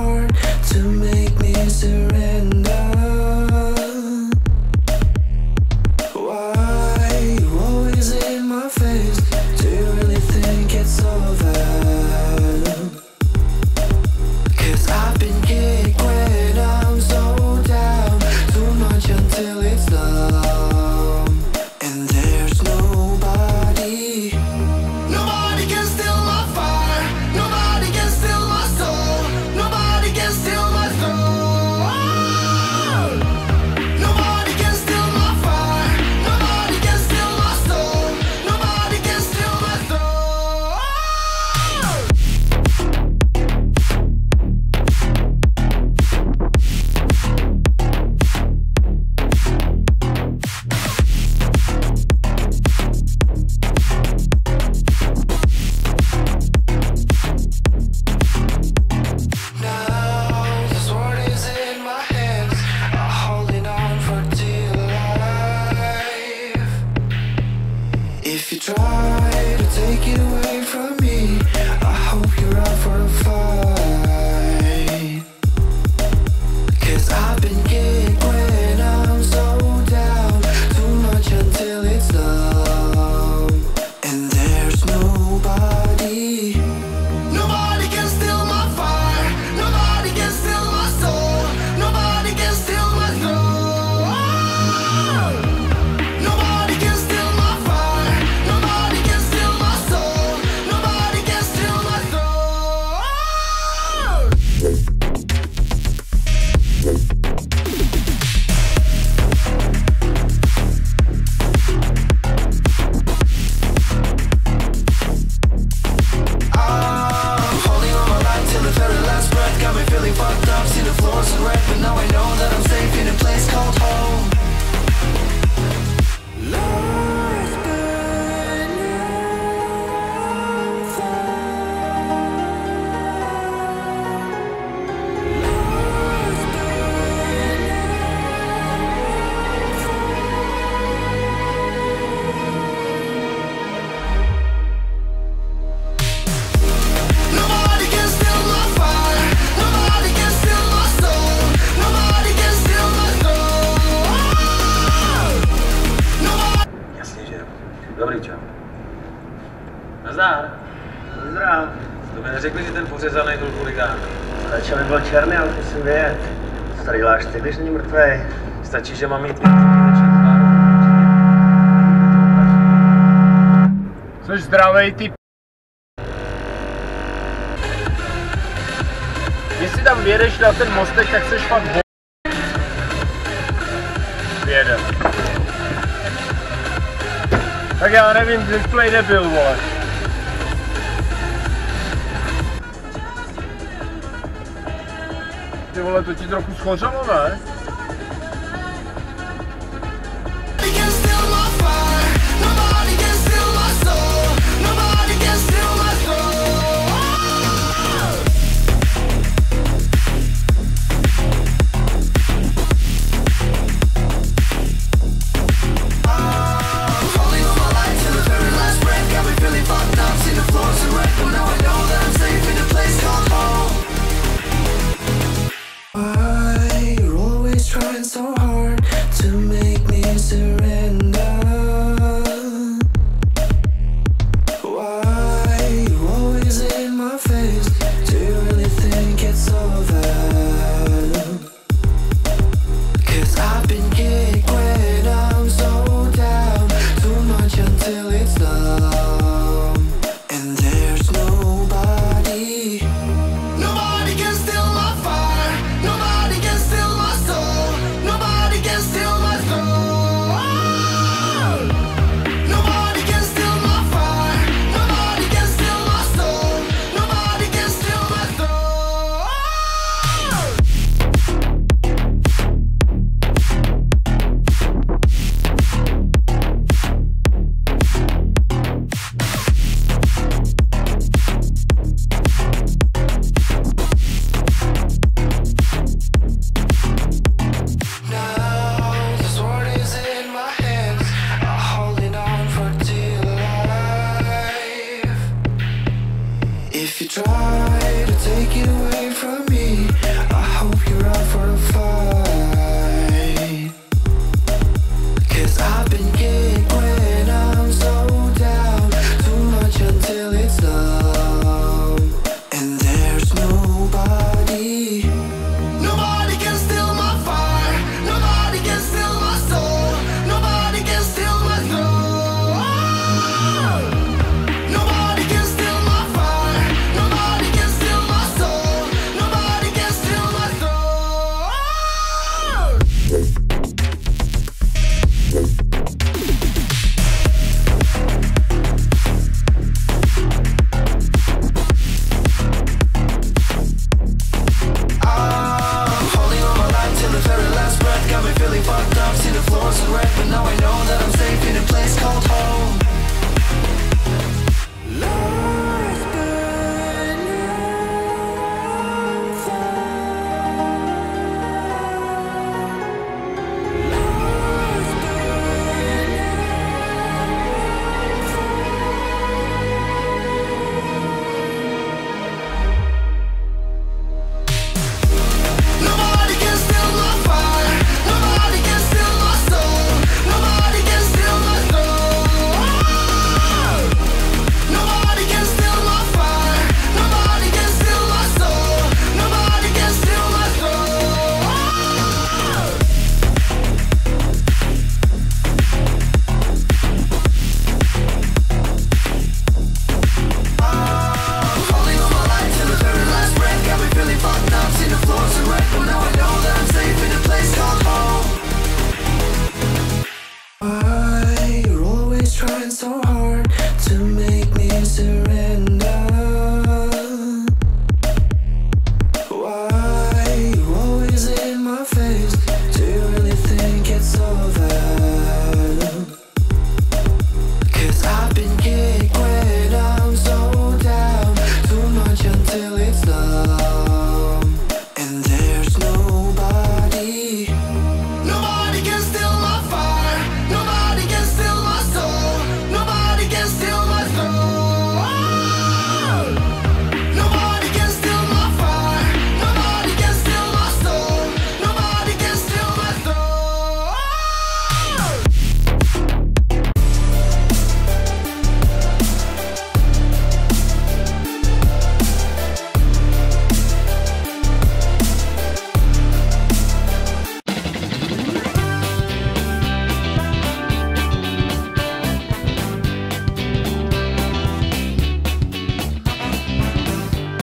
to make me surrender. Nazdar. Zdrav. To mi neřekli, že ten pořezaný byl huligán. Radši by byl černý, ale to jsem vědět. Co tady děláš ty, když není mrtvej? Stačí, že mám jít Jsi zdravej, ty Jestli tam vědeš na ten mostek, tak seš fakt bo... Vědem. Tak já nevím, display nebyl, vole. ty vole, to ti trochu schořelo, ne?